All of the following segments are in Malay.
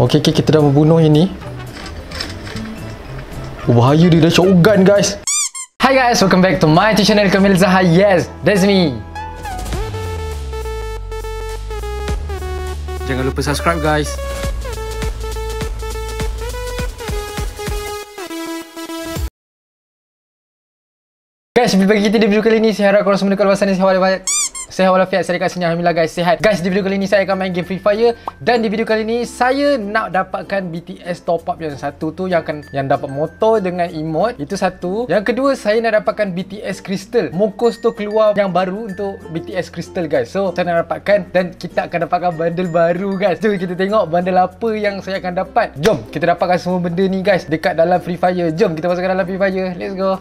Okey, okay, kita dah membunuh ini. Oh, bahaya dia dah shotgun guys. Hi guys, welcome back to my YouTube channel Kamil Zaha. Yes, that's me. Jangan lupa subscribe guys. Guys, bagi kita di video kali ni, saya harap korang semua dekat luar sana sihat walafiat. Sehat walafiat, saya dekat sini Alhamdulillah guys, sehat. Guys, di video kali ni saya akan main game Free Fire dan di video kali ni saya nak dapatkan BTS top up yang satu tu yang akan yang dapat motor dengan emote. Itu satu. Yang kedua, saya nak dapatkan BTS Crystal. Mokos tu keluar yang baru untuk BTS Crystal guys. So, saya nak dapatkan dan kita akan dapatkan bundle baru guys. Jom kita tengok bundle apa yang saya akan dapat. Jom kita dapatkan semua benda ni guys dekat dalam Free Fire. Jom kita masuk ke dalam Free Fire. Let's go.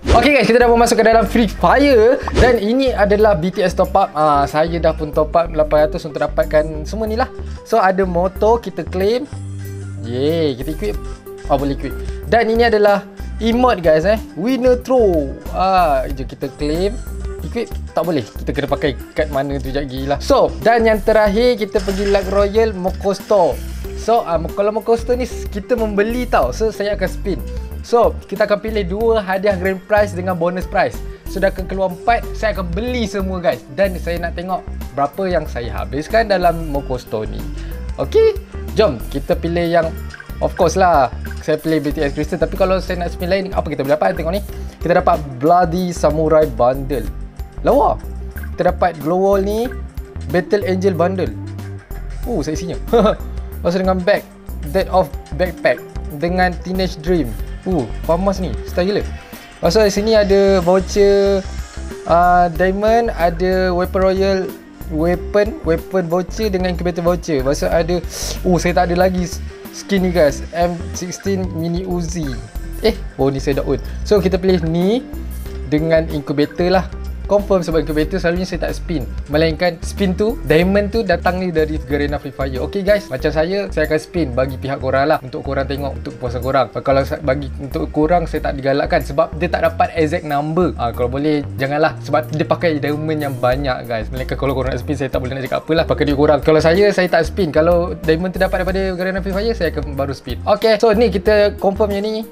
Okay guys, kita dah masuk ke dalam Free Fire. Dan ini adalah BTS top up. Uh, Saya dah pun top up 800 untuk dapatkan semua ni lah. So ada motor, kita claim. Yeay, kita equip. Oh boleh equip. Dan ini adalah emote guys eh. Winner throw. Ah, Jom kita claim. Equip. Tak boleh. Kita kena pakai kat mana tu sekejap gila So, dan yang terakhir kita pergi Luck Royal Moko Store So, uh, kalau Moko Store ni kita membeli tau. So, saya akan spin So, kita akan pilih dua hadiah grand prize dengan bonus prize. Sudah so, akan keluar empat, saya akan beli semua guys. Dan saya nak tengok berapa yang saya habiskan dalam Moko Store ni. Okay, jom kita pilih yang of course lah. Saya pilih BTS Crystal tapi kalau saya nak spin lain, apa kita boleh dapat? Tengok ni. Kita dapat Bloody Samurai Bundle. Lawa. Kita dapat Glow Wall ni, Battle Angel Bundle. Oh, saya isinya. Lepas dengan bag, Dead of Backpack dengan Teenage Dream. Uh, famas ni. Style gila. Pasal sini ada voucher uh, diamond, ada weapon royal weapon, weapon voucher dengan incubator voucher. Pasal ada uh saya tak ada lagi skin ni guys. M16 mini Uzi. Eh, oh ni saya dah own. So kita pilih ni dengan incubator lah confirm sebab incubator selalunya saya tak spin. Melainkan spin tu diamond tu datang ni dari Garena Free Fire. Ok guys. Macam saya saya akan spin bagi pihak korang lah untuk korang tengok untuk puasa korang. Kalau bagi untuk korang saya tak digalakkan sebab dia tak dapat exact number. Ha, kalau boleh janganlah. Sebab dia pakai diamond yang banyak guys. Melainkan kalau korang nak spin saya tak boleh nak cakap apalah pakai dia korang. Kalau saya saya tak spin. Kalau diamond tu dapat daripada Garena Free Fire saya akan baru spin. Ok so ni kita confirm yang ni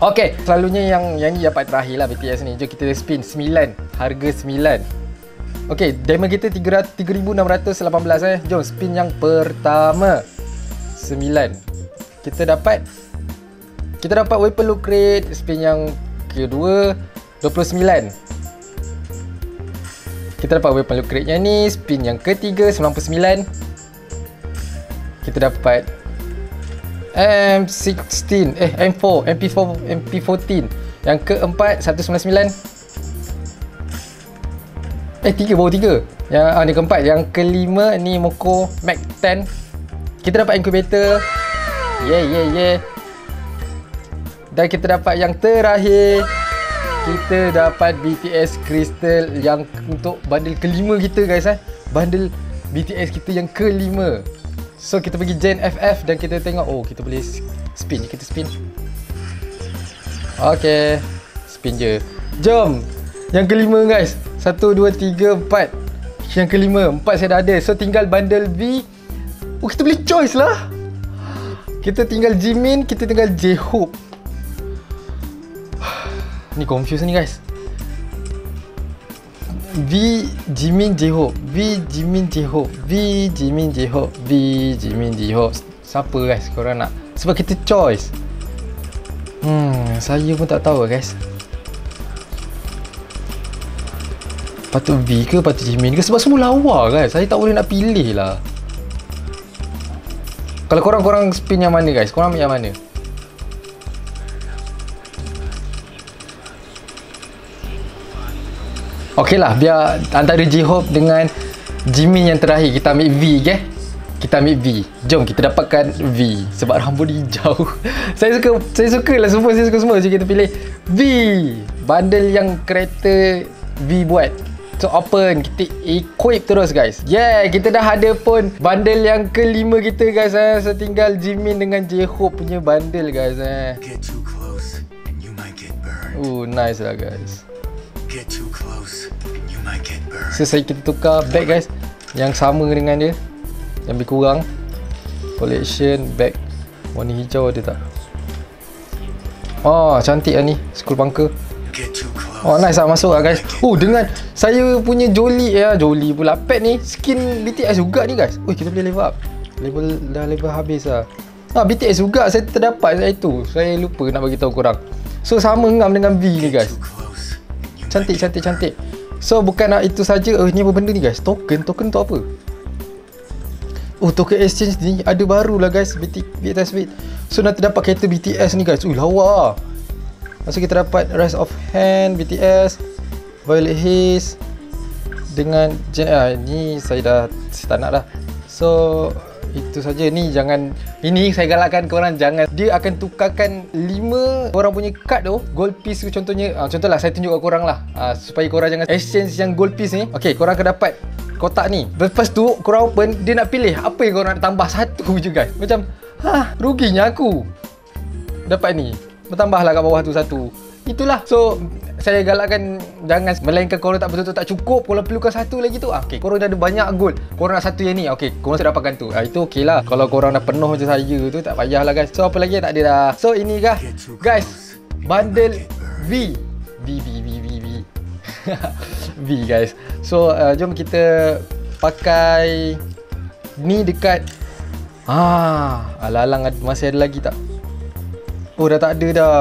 Okey, selalunya yang yang ni dapat terakhir lah BTS ni. Jom kita spin 9. Harga 9. Okey, diamond kita 3618 eh. Jom spin yang pertama. 9. Kita dapat kita dapat weapon loot crate spin yang kedua 29. Kita dapat weapon loot crate yang ni spin yang ketiga 99. Kita dapat M16 eh M4 MP4 MP14 yang keempat 199 eh tiga baru tiga. Yang ah, ni keempat. Yang kelima ni Moko Mac 10 kita dapat incubator. Yeah yeah yeah. Dan kita dapat yang terakhir. Kita dapat BTS Crystal yang untuk bundle kelima kita guys eh. Bundle BTS kita yang kelima So kita pergi Gen FF dan kita tengok Oh kita boleh spin. Kita spin. Okay. Spin je. Jom. Yang kelima guys. Satu, dua, tiga, empat. Yang kelima Empat saya dah ada. So tinggal bundle V. Oh kita boleh choice lah. Kita tinggal Jimin Kita tinggal J-Hope. Ni confuse ni guys V Jimin J-Hope V Jimin J-Hope V Jimin J-Hope V Jimin J-Hope Siapa guys korang nak? Sebab kita choice. Hmm Saya pun tak tahu guys. Patut V ke patut Jimin ke? Sebab semua lawa guys. Saya tak boleh nak pilih lah. Kalau korang-korang spin yang mana guys? Korang ambil yang mana Okey lah, biar antara J-Hope dengan Jimin yang terakhir kita ambil V ke? Kita ambil V. Jom kita dapatkan V sebab rambut dia hijau. saya suka saya suka lah semua saya suka semua. Jadi kita pilih V. Bundle yang kereta V buat. So open kita equip terus guys. Yeah, kita dah ada pun bundle yang kelima kita guys eh. So tinggal Jimin dengan J-Hope punya bundle guys eh. Get too close and you might get burned. Oh, nice lah guys. Get too So saya kita tukar bag guys Yang sama dengan dia Yang lebih kurang Collection bag warna hijau ada tak? Oh, cantik lah ni. School bunker. Oh, nice lah masuk lah guys. Oh, dengan saya punya Jolly ya, Jolly pula pet ni skin BTS juga ni guys. Oi, kita boleh level up. Level dah level habis lah. Ah, BTS juga saya terdapat saya tu. Saya lupa nak bagi tahu korang. So sama ngam dengan V ni guys. Cantik cantik cantik. So bukan nak itu saja. Oh, ni apa benda ni guys? Token, token tu apa? Oh, token exchange ni ada baru lah guys. BT, BTS Beat. So nanti dapat kereta BTS ni guys. Ui, lawa lah. Lepas kita dapat Rise of Hand, BTS, Violet Haze dengan ah, ni saya dah tak nak dah. So itu saja. Ni jangan ini saya galakkan korang jangan. Dia akan tukarkan 5 orang punya card tu gold piece tu contohnya. Uh, contohlah saya tunjuk kat korang lah. Uh, supaya korang jangan exchange yang gold piece ni. Ok korang akan dapat kotak ni. Lepas tu korang open dia nak pilih apa yang korang nak tambah satu je guys macam ha ruginya aku. Dapat ni. Bertambahlah kat bawah tu satu itulah. So saya galakkan jangan melainkan korang tak betul-betul tak cukup korang perlukan satu lagi tu. Ah, okay, korang dah ada banyak gold korang nak satu yang ni okay, korang saya dapatkan tu. Ah, itu okey lah. Kalau korang dah penuh macam saya tu tak payahlah guys. So apa lagi tak ada dah? So ini kah? Guys bundle V. V V V V V. V guys. So uh, jom kita pakai ni dekat. Ah alang-alang masih ada lagi tak? Oh dah tak ada dah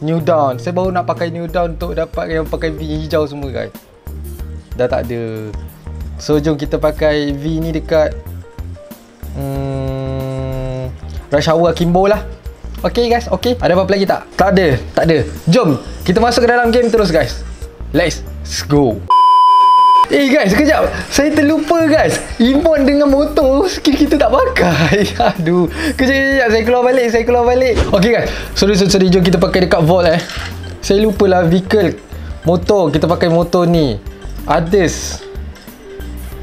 New Dawn. Saya baru nak pakai New Dawn Untuk dapat yang pakai V hijau semua guys. Dah tak ada. So jom kita pakai V ni dekat hmm, Rush Hour Kimbo lah. Okay guys, okay. Ada apa-apa lagi tak? Tak ada, tak ada. Jom, kita masuk ke dalam game terus guys. Let's go Eh guys, sekejap. Saya terlupa guys. Imbon dengan motor, skill kita tak pakai. Aduh. Kejap, kejap. Saya keluar balik, saya keluar balik. Okay guys. Sorry, sorry, sorry. Jom kita pakai dekat vault eh. Saya lupa lah vehicle. Motor. Kita pakai motor ni. Others.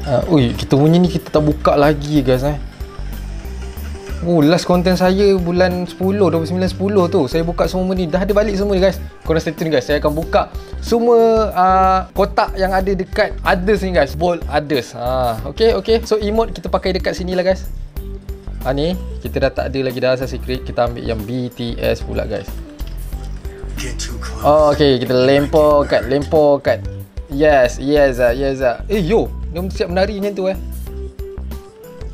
Uh, ui, kita punya ni kita tak buka lagi guys eh. Oh, last content saya bulan 10, 29 10 tu. Saya buka semua ni. Dah ada balik semua ni guys. Korang stay tune guys. Saya akan buka semua uh, kotak yang ada dekat others ni guys. Bold others. Ha, okay, okay. So emote kita pakai dekat sini lah guys. Ha ni, kita dah tak ada lagi dah asal secret. Kita ambil yang BTS pula guys. Oh, okay. Kita lempar kat, lempar kat. Yes, yes, uh, yes. Uh. Eh, yo. Dia siap menari macam tu eh.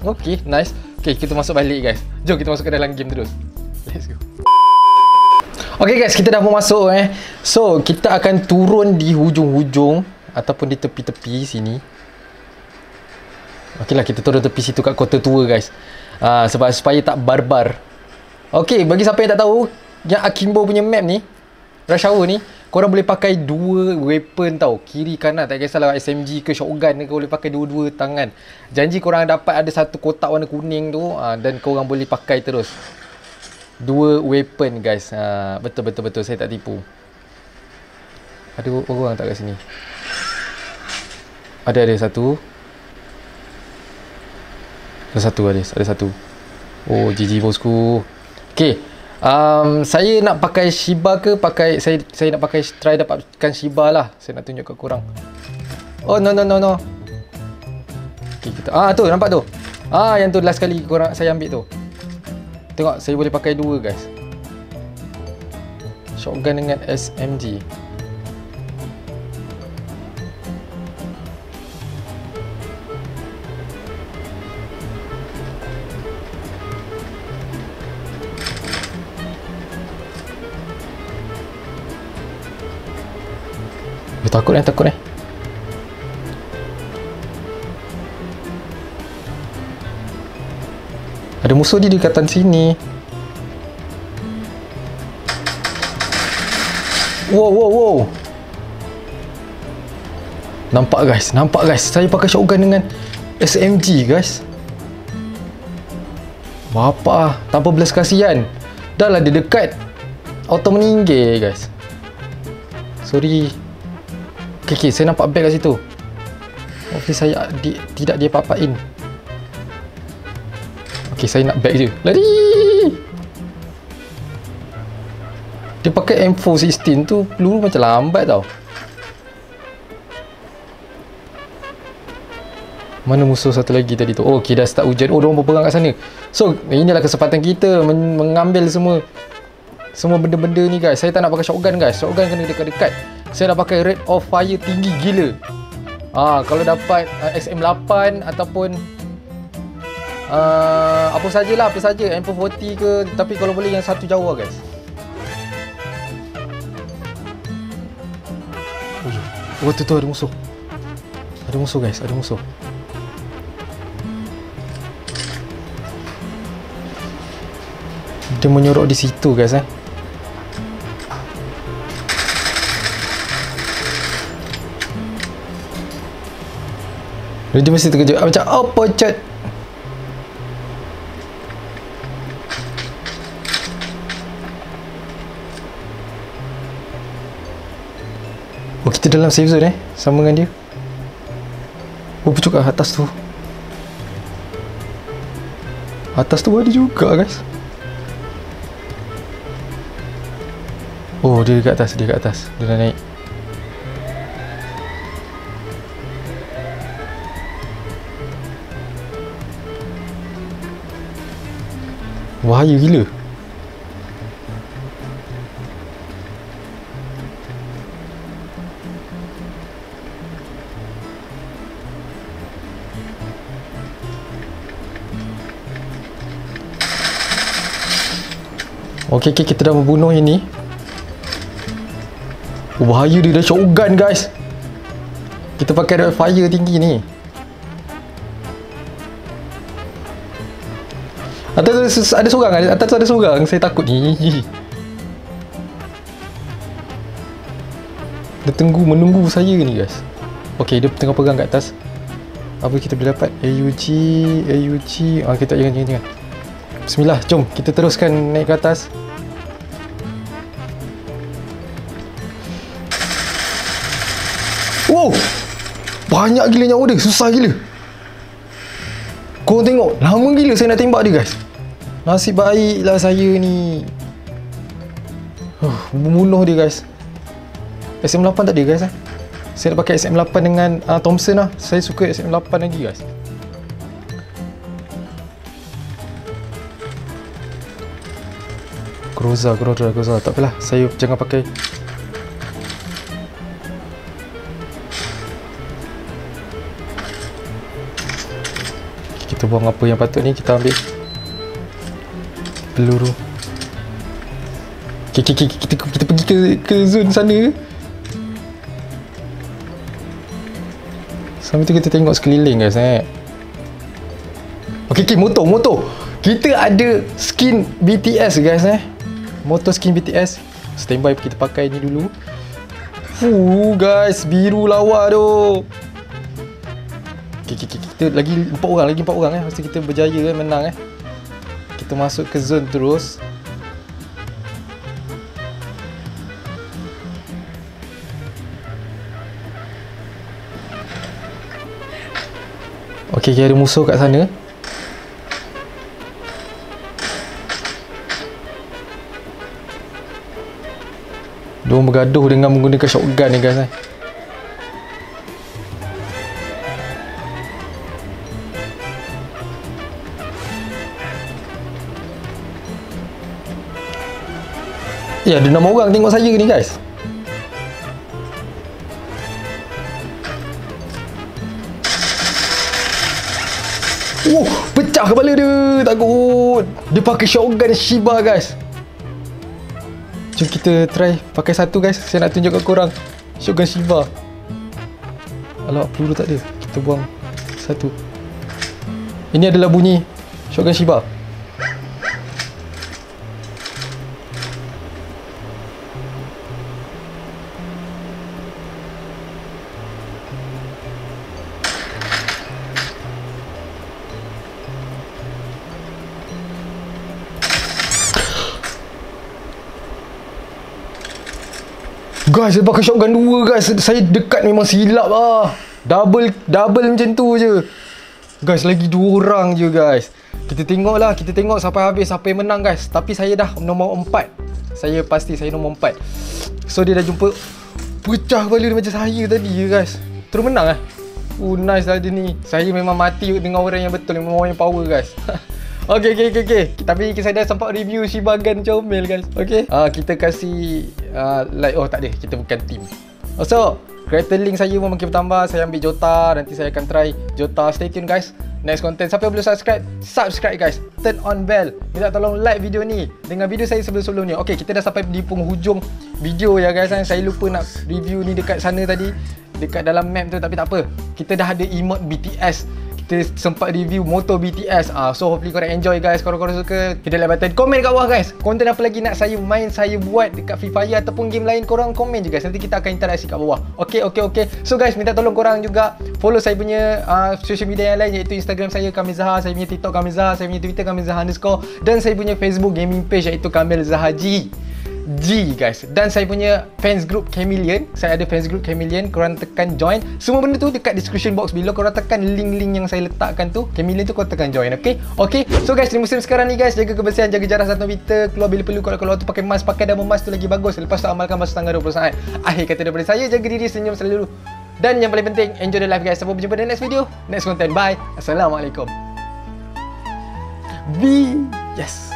Okay, nice. Okay, kita masuk balik guys. Jom kita masuk ke dalam game terus. Let's go. Okay guys, kita dah masuk eh. So, kita akan turun di hujung-hujung ataupun di tepi-tepi sini. Okay lah, kita turun tepi situ kat kota tua guys. Uh, sebab supaya tak barbar. Okay, bagi siapa yang tak tahu, yang Akimbo punya map ni, Rush Hour ni, korang boleh pakai dua weapon tau. Kiri kanan. Tak kisahlah SMG ke shotgun ke boleh pakai dua-dua tangan. Janji korang dapat ada satu kotak warna kuning tu uh, dan korang boleh pakai terus. Dua weapon guys. Uh, betul betul betul. Saya tak tipu. Ada orang tak kat sini? Ada ada satu. Ada satu ada ada satu. Oh GG bosku. Okay Um, saya nak pakai Shiba ke pakai saya saya nak pakai try dapatkan Shiba lah. Saya nak tunjuk ke korang. Oh no no no no. Okay, kita ah tu nampak tu. Ah yang tu last kali korang saya ambil tu. Tengok saya boleh pakai dua guys. Shotgun dengan SMG. Takut eh, takut eh. Ada musuh di dekatan sini. Wow, wow, wow. Nampak guys, nampak guys. Saya pakai shotgun dengan SMG guys. Bapa, tanpa belas kasihan. Dah lah dia dekat. Auto meninggal guys. Sorry. Okay, okay, saya nampak bag kat situ. Hopefully saya di, tidak dia papain. Okay, saya nak bag je. Lari! Dia pakai M416 tu, peluru macam lambat tau. Mana musuh satu lagi tadi tu? Oh, okay, dah start hujan. Oh, diorang berperang kat sana. So, inilah kesempatan kita men- mengambil semua semua benda-benda ni guys. Saya tak nak pakai shotgun guys. Shotgun kena dekat-dekat. Saya nak pakai rate of fire tinggi gila. Ah, kalau dapat uh, SM8 ataupun uh, apa sajalah, apa saja MP40 ke, tapi kalau boleh yang satu jauh lah, guys. Oh, tu tu ada musuh. Ada musuh guys, ada musuh. Dia menyorok di situ guys eh. Dia mesti terkejut. Ah, Macam apa cat Oh kita dalam safe zone eh? Sama dengan dia. Oh pucuk kat atas tu. Atas tu ada juga guys. Oh dia dekat atas Dia dekat atas. Dia dah naik Bahaya gila Okey, okay, kita dah membunuh ini. Bahaya dia dah shotgun guys. Kita pakai red fire tinggi ni. Ada seorang ada atas ada seorang. Saya takut ni. Dia tunggu menunggu saya ni guys. Okey, dia tengah pegang kat atas. Apa kita boleh dapat? AUG, AUG. Ah, kita jangan jangan jangan. Bismillah, jom kita teruskan naik ke atas. Wow! Banyak gila nyawa dia, susah gila. Kau tengok, lama gila saya nak tembak dia guys. Nasib baiklah saya ni. Huh, membunuh dia guys. SM8 tak ada guys eh. Saya nak pakai SM8 dengan uh, Thompson lah. Saya suka SM8 lagi guys. Groza, Groza, Groza. Tak apalah. Saya jangan pakai kita buang apa yang patut ni kita ambil peluru okay, okay, okay, kita, kita pergi ke, ke zone sana. Sambil tu kita tengok sekeliling guys eh. Ok ok motor motor. Kita ada skin BTS guys eh. Motor skin BTS standby kita pakai ni dulu. Fuh guys biru lawa tu. Okay, okay, okay. Kita lagi empat orang, lagi empat orang eh. Mesti kita berjaya eh, menang eh. Kita masuk ke zone terus. Okay, okay, ada musuh kat sana. Diorang bergaduh dengan menggunakan shotgun ni guys eh. Ya, ada enam orang tengok saya ni guys. Oh, pecah kepala dia. Takut. Dia pakai shotgun Shiba guys. Jom kita try pakai satu guys. Saya nak tunjuk kat korang. Shotgun Shiba. Alamak, peluru tak ada. Kita buang satu. Ini adalah bunyi shotgun Shiba. Guys, dia pakai shotgun dua guys. Saya dekat memang silap lah. Double double macam tu je. Guys, lagi dua orang je guys. Kita tengok lah, kita tengok sampai habis siapa yang menang guys. Tapi saya dah nombor empat. Saya pasti saya nombor empat. So dia dah jumpa pecah kepala dia macam saya tadi je guys. Terus menang eh. Uh, nice lah dia ni. Saya memang mati dengan orang yang betul, memang orang yang power guys. Okay, okay, okay, okay. Tapi saya dah sempat review Shiba Gun comel guys. Okay. Uh, kita kasih uh, like, oh tak ada. Kita bukan team. So, Character link saya pun makin bertambah. Saya ambil Jota. Nanti saya akan try Jota. Stay tune guys. Next content. Siapa yang belum subscribe Subscribe guys. Turn on bell. Minta tolong like video ni Dengan video saya sebelum-sebelum ni Okay kita dah sampai di penghujung Video ya guys. Saya lupa nak review ni dekat sana tadi. Dekat dalam map tu Tapi tak apa. Kita dah ada emote BTS kita sempat review motor BTS ah uh, so hopefully korang enjoy guys. Kalau korang suka kita like button. Komen kat bawah guys. Konten apa lagi nak saya main saya buat dekat Free Fire ataupun game lain korang komen je guys. Nanti kita akan interaksi kat bawah. Okay okay okay. So guys minta tolong korang juga follow saya punya uh, social media yang lain iaitu Instagram saya Kamil Zaha saya punya TikTok Kamil Zaha saya punya Twitter Kamil Zaha underscore dan saya punya Facebook gaming page iaitu Kamil Zaha G guys. Dan saya punya fans group Chameleon Saya ada fans group Chameleon Korang tekan join. Semua benda tu dekat description box below. Korang tekan link-link yang saya letakkan tu. Chameleon tu korang tekan join okay? Okay So guys di musim sekarang ni guys Jaga kebersihan Jaga jarak 1 meter. Keluar bila perlu Kalau keluar tu pakai mask. Pakai double mask tu lagi bagus. Lepas tu amalkan masa tanggal 20 saat. Akhir kata daripada saya Jaga diri senyum selalu. Dan yang paling penting Enjoy the life guys. Sampai berjumpa di next video. Next content. Bye. Assalamualaikum. B Yes